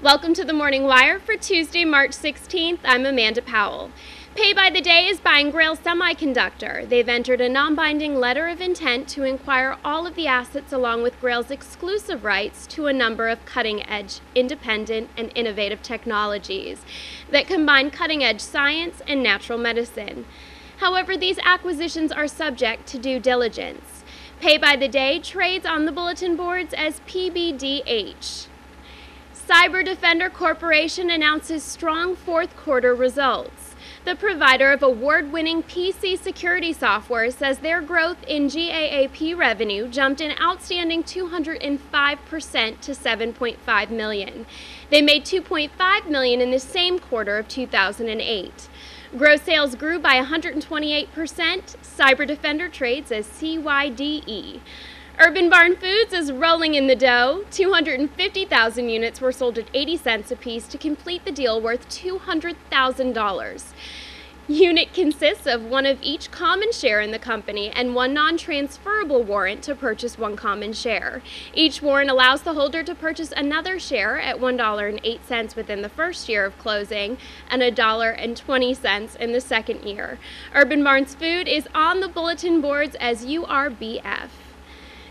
Welcome to the Morning Wire for Tuesday, March 16th. I'm Amanda Powell. Pay by the Day is buying Grail Semiconductor. They've entered a non binding letter of intent to acquire all of the assets along with Grail's exclusive rights to a number of cutting edge, independent, and innovative technologies that combine cutting edge science and natural medicine. However, these acquisitions are subject to due diligence. Pay by the Day trades on the bulletin boards as PBDH. Cyber Defender Corporation announces strong fourth quarter results. The provider of award winning PC security software says their growth in GAAP revenue jumped an outstanding 205% to 7.5 million. They made 2.5 million in the same quarter of 2008. Gross sales grew by 128%. Cyber Defender trades as CYDE. Urban Barn Foods is rolling in the dough. 250,000 units were sold at 80 cents apiece to complete the deal worth $200,000. Unit consists of one of each common share in the company and one non-transferable warrant to purchase one common share. Each warrant allows the holder to purchase another share at $1.08 within the first year of closing and $1.20 in the second year. Urban Barns Food is on the bulletin boards as URBF.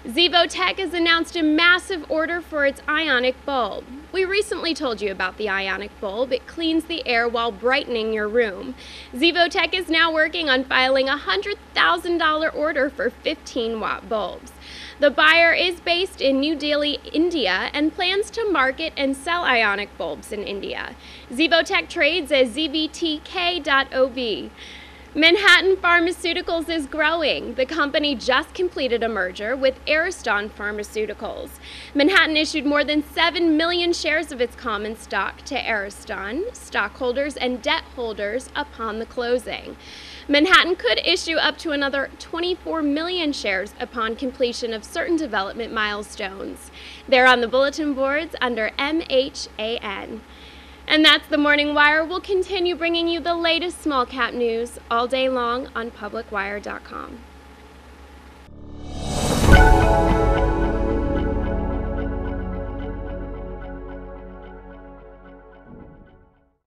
Zevotek has announced a massive order for its ionic bulb. We recently told you about the ionic bulb. It cleans the air while brightening your room. Zevotek is now working on filing a $100,000 order for 15 watt bulbs. The buyer is based in New Delhi, India, and plans to market and sell ionic bulbs in India. Zevotek trades as ZVTK.OB. Manhattan Pharmaceuticals is growing. The company just completed a merger with Ariston Pharmaceuticals. Manhattan issued more than 7 million shares of its common stock to Ariston, stockholders, and debt holders upon the closing. Manhattan could issue up to another 24 million shares upon completion of certain development milestones. They're on the bulletin boards under MHAN. And that's the Morning Wire. We'll continue bringing you the latest small cap news all day long on publicwire.com.